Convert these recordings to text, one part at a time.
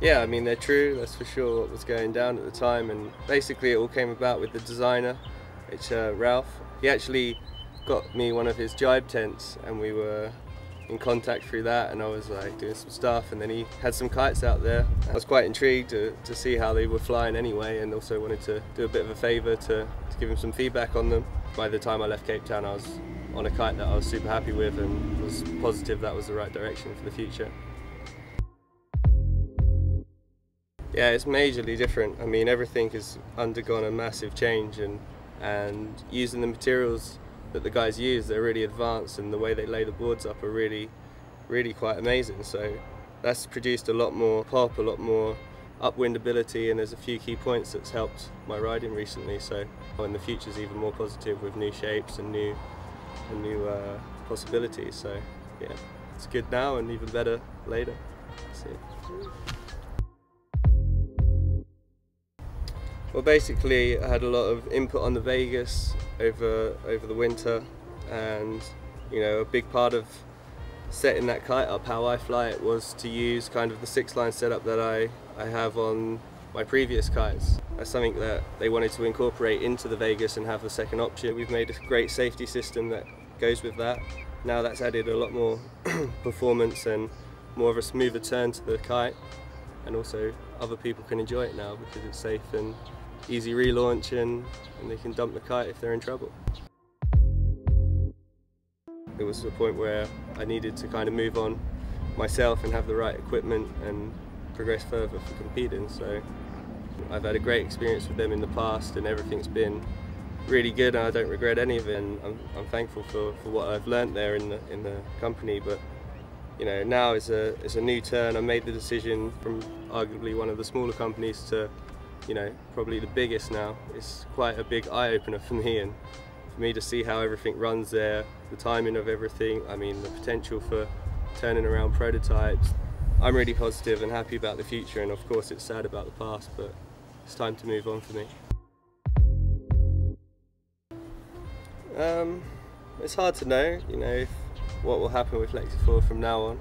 Yeah, I mean they're true. That's for sure what was going down at the time, and basically it all came about with the designer, it's uh, Ralph. He actually got me one of his jibe tents, and we were in contact through that and I was like doing some stuff and then he had some kites out there. I was quite intrigued to, to see how they were flying anyway and also wanted to do a bit of a favour to, to give him some feedback on them. By the time I left Cape Town I was on a kite that I was super happy with and was positive that was the right direction for the future. Yeah, it's majorly different. I mean, everything has undergone a massive change and, and using the materials that the guys use, they're really advanced and the way they lay the boards up are really, really quite amazing. So that's produced a lot more pop, a lot more upwind ability and there's a few key points that's helped my riding recently. So in the future is even more positive with new shapes and new, and new uh, possibilities. So yeah, it's good now and even better later. Well, basically, I had a lot of input on the Vegas over over the winter, and you know, a big part of setting that kite up, how I fly it, was to use kind of the six-line setup that I I have on my previous kites. That's something that they wanted to incorporate into the Vegas and have the second option. We've made a great safety system that goes with that. Now that's added a lot more performance and more of a smoother turn to the kite and also other people can enjoy it now because it's safe and easy relaunch and, and they can dump the kite if they're in trouble. It was a point where I needed to kind of move on myself and have the right equipment and progress further for competing. So I've had a great experience with them in the past and everything's been really good and I don't regret any of it and I'm, I'm thankful for, for what I've learnt there in the, in the company but you know now is a, it's a new turn. I made the decision from arguably one of the smaller companies to you know, probably the biggest now. It's quite a big eye-opener for me and for me to see how everything runs there, the timing of everything, I mean the potential for turning around prototypes. I'm really positive and happy about the future and of course it's sad about the past but it's time to move on for me. Um, it's hard to know, you know, what will happen with Flexifoil from now on.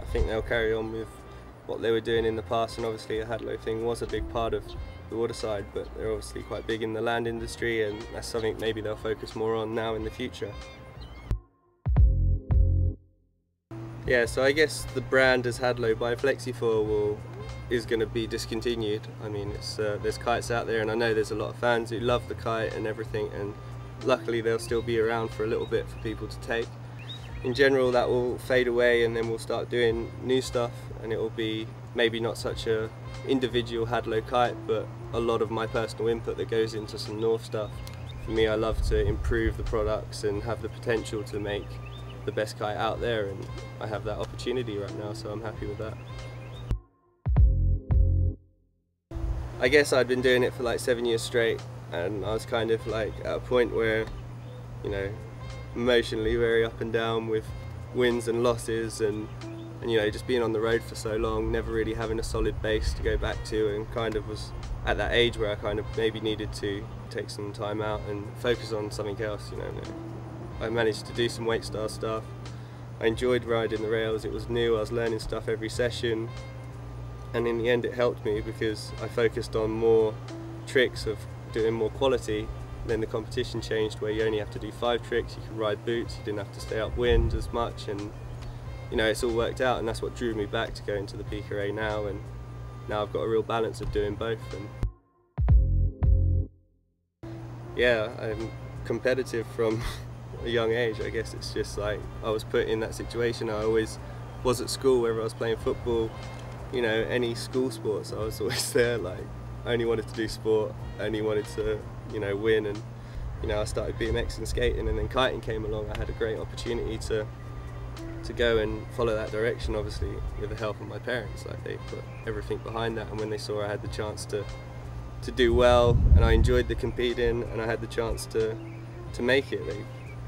I think they'll carry on with what they were doing in the past and obviously the Hadlow thing was a big part of the water side, but they're obviously quite big in the land industry, and that's something maybe they'll focus more on now in the future. Yeah, so I guess the brand as Hadlow by Flexifoil will is going to be discontinued. I mean, it's uh, there's kites out there, and I know there's a lot of fans who love the kite and everything, and luckily they'll still be around for a little bit for people to take. In general, that will fade away, and then we'll start doing new stuff, and it will be maybe not such a individual Hadlow kite, but a lot of my personal input that goes into some North stuff. For me, I love to improve the products and have the potential to make the best kite out there, and I have that opportunity right now, so I'm happy with that. I guess I'd been doing it for like seven years straight, and I was kind of like at a point where, you know, emotionally very up and down with wins and losses and and you know just being on the road for so long never really having a solid base to go back to and kind of was at that age where I kind of maybe needed to take some time out and focus on something else you know I managed to do some wakestyle stuff. I enjoyed riding the rails. It was new. I was learning stuff every session. And in the end it helped me because I focused on more tricks of doing more quality then the competition changed where you only have to do five tricks you could ride boots you didn't have to stay upwind as much and you know, it's all worked out and that's what drew me back to go into the PKRA now and now I've got a real balance of doing both. And yeah, I'm competitive from a young age. I guess it's just like I was put in that situation. I always was at school, whether I was playing football, you know, any school sports, I was always there. Like, I only wanted to do sport, I only wanted to, you know, win. And, you know, I started BMX and skating and then kiting came along. I had a great opportunity to to go and follow that direction obviously with the help of my parents like they put everything behind that and when they saw I had the chance to to do well and I enjoyed the competing and I had the chance to to make it they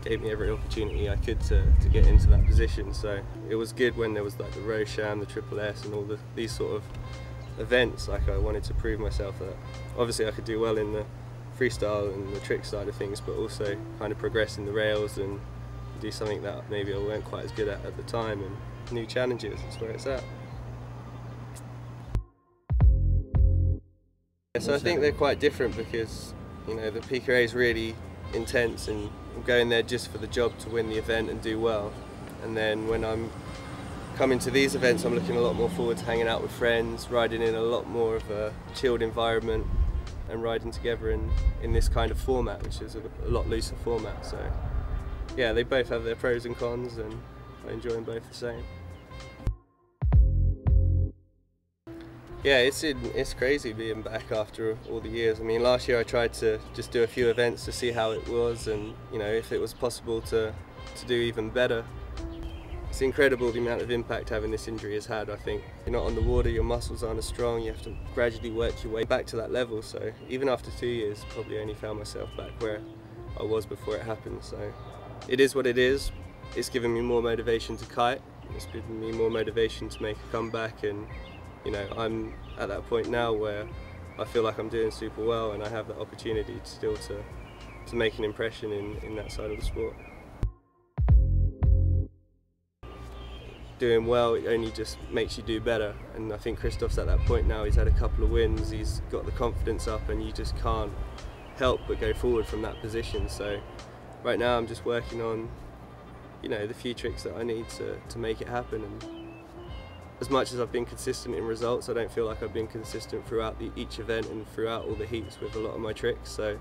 gave me every opportunity I could to, to get into that position so it was good when there was like the Rosham, the Triple S and all the, these sort of events like I wanted to prove myself that obviously I could do well in the freestyle and the trick side of things but also kind of progress in the rails and do something that maybe I weren't quite as good at at the time and new challenges, that's where it's at. So I think they're quite different because you know the PKRA is really intense and I'm going there just for the job to win the event and do well. And then when I'm coming to these events, I'm looking a lot more forward to hanging out with friends, riding in a lot more of a chilled environment, and riding together in, in this kind of format, which is a, a lot looser format. So yeah, they both have their pros and cons, and I enjoy them both the same. Yeah, it's it's crazy being back after all the years. I mean, last year I tried to just do a few events to see how it was, and you know if it was possible to to do even better. It's incredible the amount of impact having this injury has had. I think you're not on the water, your muscles aren't as strong. You have to gradually work your way back to that level. So even after two years, probably only found myself back where I was before it happened. So it is what it is. It's given me more motivation to kite. It's given me more motivation to make a comeback and you know, I'm at that point now where I feel like I'm doing super well and I have the opportunity still to, to make an impression in, in that side of the sport. Doing well it only just makes you do better and I think Christophe's at that point now, he's had a couple of wins, he's got the confidence up and you just can't help but go forward from that position. So right now I'm just working on you know the few tricks that I need to, to make it happen and as much as I've been consistent in results, I don't feel like I've been consistent throughout the, each event and throughout all the heats with a lot of my tricks. So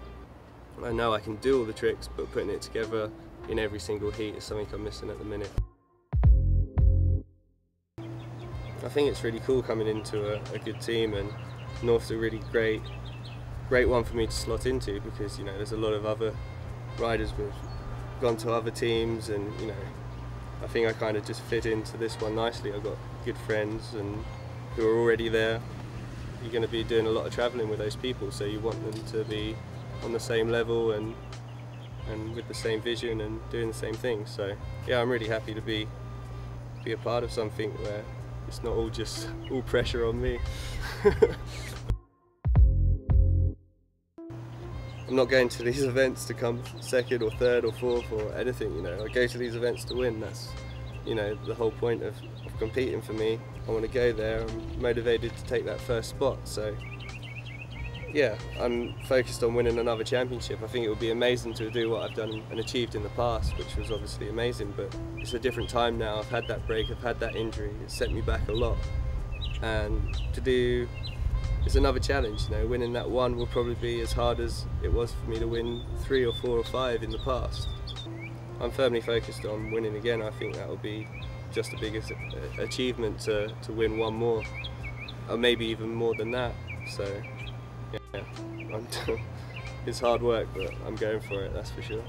I know I can do all the tricks, but putting it together in every single heat is something I'm missing at the minute. I think it's really cool coming into a, a good team and North's a really great great one for me to slot into because you know there's a lot of other riders who've gone to other teams and you know I think I kind of just fit into this one nicely. I've got good friends and who are already there. You're going to be doing a lot of travelling with those people, so you want them to be on the same level and and with the same vision and doing the same thing. So yeah, I'm really happy to be be a part of something where it's not all just all pressure on me. I'm not going to these events to come second or third or fourth or anything, you know. I go to these events to win. That's, you know, the whole point of, of competing for me. I want to go there. I'm motivated to take that first spot. So, yeah, I'm focused on winning another championship. I think it would be amazing to do what I've done and achieved in the past, which was obviously amazing. But it's a different time now. I've had that break. I've had that injury. It set me back a lot. And to do it's another challenge. You know, winning that one will probably be as hard as it was for me to win three or four or five in the past. I'm firmly focused on winning again. I think that will be just the biggest uh, achievement to, to win one more, or maybe even more than that. So, yeah, it's hard work, but I'm going for it. That's for sure.